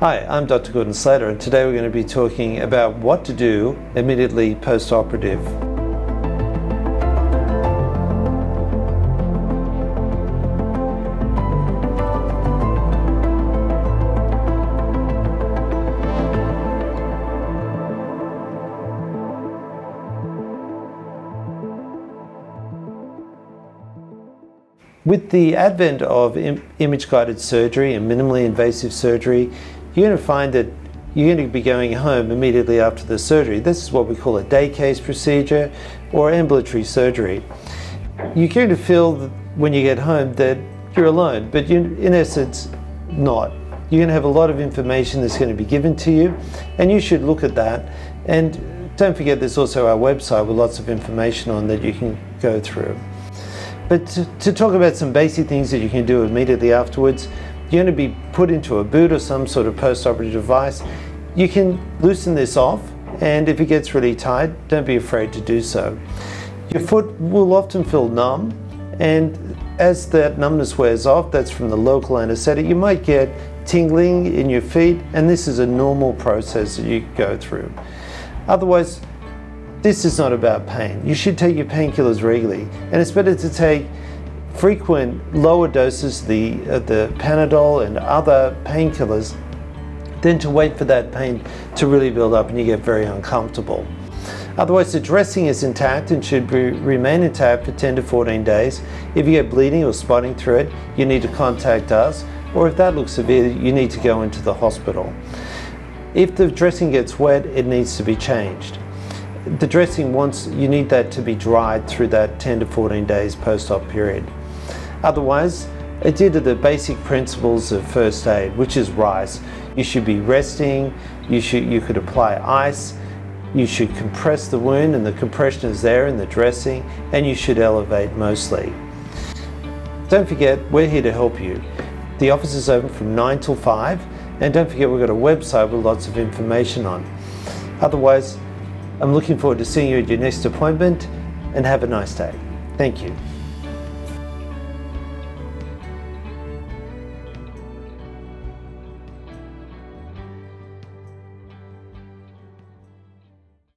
Hi, I'm Dr. Gordon Slater, and today we're going to be talking about what to do immediately post operative. With the advent of Im image guided surgery and minimally invasive surgery, you're going to find that you're going to be going home immediately after the surgery. This is what we call a day case procedure or ambulatory surgery. You're going to feel when you get home that you're alone, but you, in essence, not. You're going to have a lot of information that's going to be given to you, and you should look at that. And don't forget, there's also our website with lots of information on that you can go through. But to, to, talk about some basic things that you can do immediately afterwards, you're going to be put into a boot or some sort of post-operative device. You can loosen this off and if it gets really tight, don't be afraid to do so. Your foot will often feel numb and as that numbness wears off, that's from the local anesthetic, you might get tingling in your feet and this is a normal process that you go through. Otherwise, this is not about pain. You should take your painkillers regularly, and it's better to take frequent lower doses, the, uh, the Panadol and other painkillers, than to wait for that pain to really build up and you get very uncomfortable. Otherwise, the dressing is intact and should be, remain intact for 10 to 14 days. If you get bleeding or spotting through it, you need to contact us, or if that looks severe, you need to go into the hospital. If the dressing gets wet, it needs to be changed the dressing once you need that to be dried through that 10 to 14 days post-op period. Otherwise, adhere to the basic principles of first aid, which is RICE. You should be resting, you, should, you could apply ice, you should compress the wound and the compression is there in the dressing, and you should elevate mostly. Don't forget, we're here to help you. The office is open from 9 till 5, and don't forget we've got a website with lots of information on. Otherwise, I'm looking forward to seeing you at your next appointment and have a nice day. Thank you.